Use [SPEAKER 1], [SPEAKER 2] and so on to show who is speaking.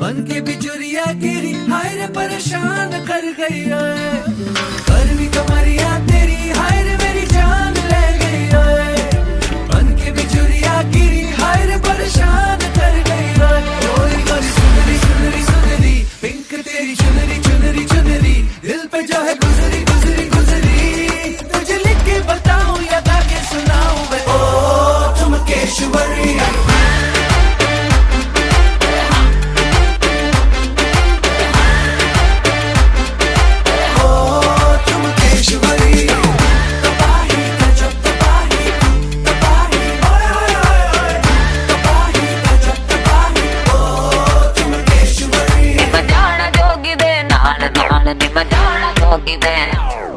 [SPEAKER 1] बन के बिचुरिया गिरी हाय परेशान कर गई है।
[SPEAKER 2] wanna be my dog, doggy man.